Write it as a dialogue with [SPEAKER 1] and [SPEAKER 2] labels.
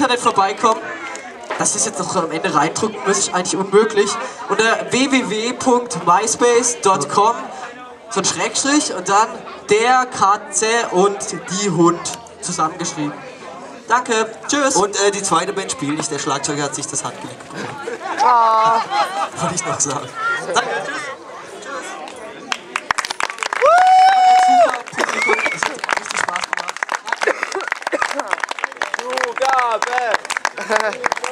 [SPEAKER 1] Internet vorbeikommen. Das jetzt noch am Ende reindrücken muss, ist eigentlich unmöglich. Unter www.myspace.com so ein Schrägstrich und dann der Katze und die Hund zusammengeschrieben. Danke, tschüss.
[SPEAKER 2] Und äh, die zweite Band spielt nicht, der Schlagzeuger hat sich das Handgelenk gebrochen. Wollte ich noch sagen. Danke, tschüss.
[SPEAKER 1] job,
[SPEAKER 3] man.